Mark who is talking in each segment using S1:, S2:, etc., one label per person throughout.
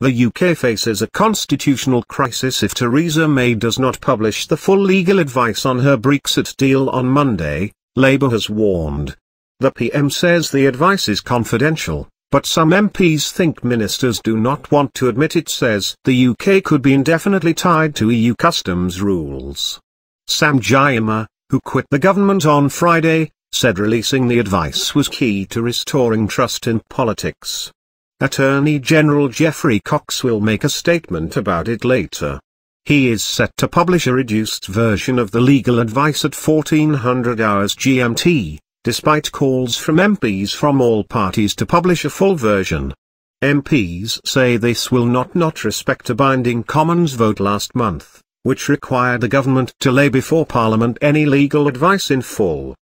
S1: The UK faces a constitutional crisis if Theresa May does not publish the full legal advice on her Brexit deal on Monday, Labour has warned. The PM says the advice is confidential, but some MPs think ministers do not want to admit it says the UK could be indefinitely tied to EU customs rules. Sam Gyimah, who quit the government on Friday, said releasing the advice was key to restoring trust in politics. Attorney General Geoffrey Cox will make a statement about it later. He is set to publish a reduced version of the legal advice at 1400 hours GMT, despite calls from MPs from all parties to publish a full version. MPs say this will not not respect a binding Commons vote last month, which required the government to lay before Parliament any legal advice in full.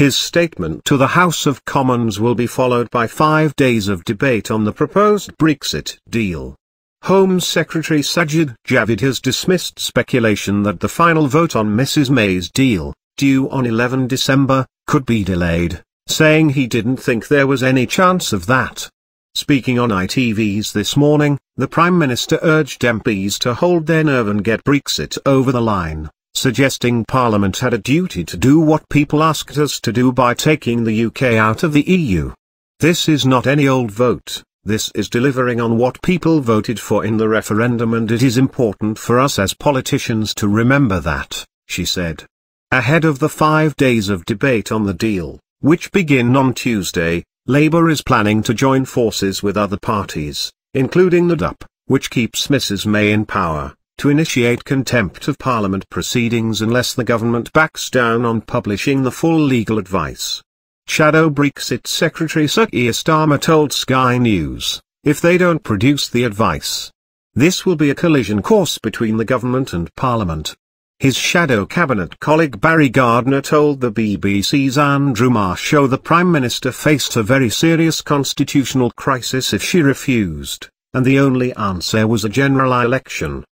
S1: His statement to the House of Commons will be followed by five days of debate on the proposed Brexit deal. Home Secretary Sajid Javid has dismissed speculation that the final vote on Mrs May's deal, due on 11 December, could be delayed, saying he didn't think there was any chance of that. Speaking on ITV's this morning, the Prime Minister urged MPs to hold their nerve and get Brexit over the line, suggesting Parliament had a duty to do what people asked us to do by taking the UK out of the EU. This is not any old vote, this is delivering on what people voted for in the referendum and it is important for us as politicians to remember that, she said. Ahead of the five days of debate on the deal, which begin on Tuesday, Labour is planning to join forces with other parties, including the DUP, which keeps Mrs May in power, to initiate contempt of Parliament proceedings unless the government backs down on publishing the full legal advice. Shadow Brexit Secretary Sir Keir Starmer told Sky News, if they don't produce the advice, this will be a collision course between the government and Parliament. His shadow cabinet colleague Barry Gardiner told the BBC's Andrew Marr the Prime Minister faced a very serious constitutional crisis if she refused, and the only answer was a general election.